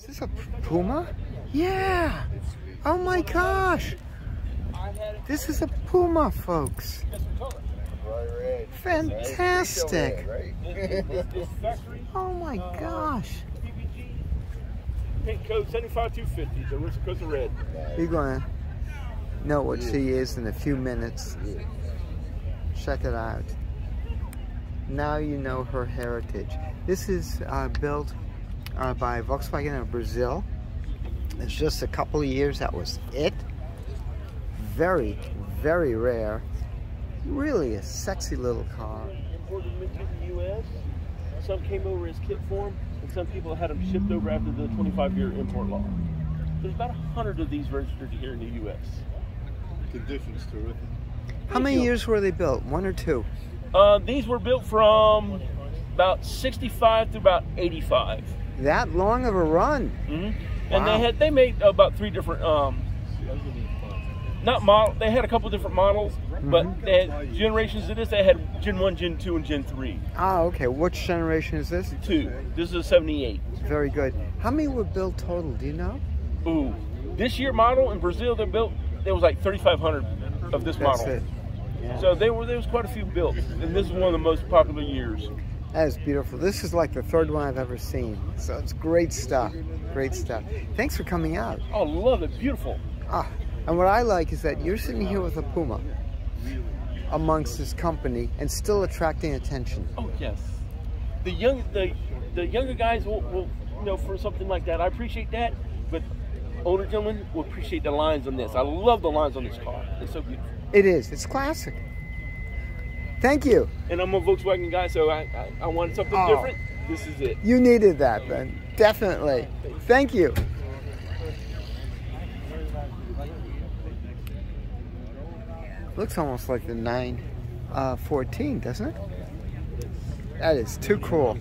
Is this a Puma? Yeah. Oh my gosh. This is a Puma, folks. Fantastic. Oh my gosh. Pink code 75250, the Coast Red. You're going to know what she is in a few minutes. Check it out. Now you know her heritage. This is uh, built uh, by Volkswagen of Brazil. It's just a couple of years, that was it. Very, very rare. Really a sexy little car. Imported into the U.S. Some came over as kit form, and some people had them shipped over after the 25-year import law. There's about 100 of these registered here in the U.S. Conditions terrific. How many years were they built? One or two? Uh, these were built from about 65 to about 85. That long of a run. Mm-hmm. And Wow. they had they made about three different um, not model. They had a couple different models, but Mm-hmm. they had generations of this. They had Gen One, Gen Two, and Gen Three. Ah, okay. Which generation is this? Two. This is a 78. Very good. How many were built total? Do you know? Ooh, this year model in Brazil they built. There was like 3,500 of this That's model. it. So they were there was quite a few built, and this is one of the most popular years. That is beautiful. This is like the third one I've ever seen. So it's great stuff. Great stuff. Thanks for coming out. Oh, love it, beautiful. Ah, and what I like is that you're sitting here with a Puma amongst this company and still attracting attention. Oh yes, the young the the younger guys will, will you know for something like that. I appreciate that, but older gentlemen will appreciate the lines on this. I love the lines on this car. It's so beautiful. It is. It's classic. Thank you. And I'm a Volkswagen guy, so I I, I wanted something Oh. different. This is it. You needed that, Ben. Definitely. Thank you. Looks almost like the 914, uh, doesn't it? That is too cool.